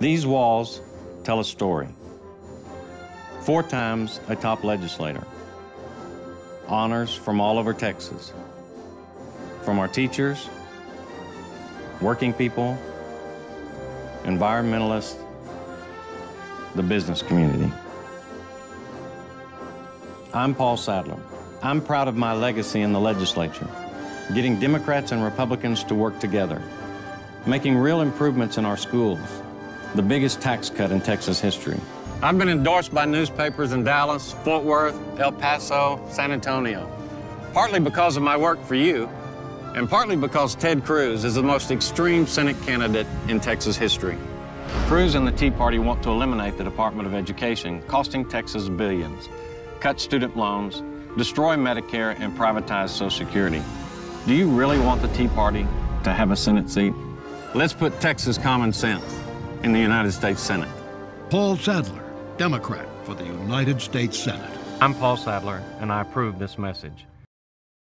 These walls tell a story. Four times a top legislator. Honors from all over Texas. From our teachers, working people, environmentalists, the business community. I'm Paul Sadler. I'm proud of my legacy in the legislature, getting Democrats and Republicans to work together, making real improvements in our schools, the biggest tax cut in Texas history. I've been endorsed by newspapers in Dallas, Fort Worth, El Paso, San Antonio, partly because of my work for you, and partly because Ted Cruz is the most extreme Senate candidate in Texas history. Cruz and the Tea Party want to eliminate the Department of Education, costing Texas billions, cut student loans, destroy Medicare, and privatize Social Security. Do you really want the Tea Party to have a Senate seat? Let's put Texas common sense in the United States Senate. Paul Sadler, Democrat for the United States Senate. I'm Paul Sadler, and I approve this message.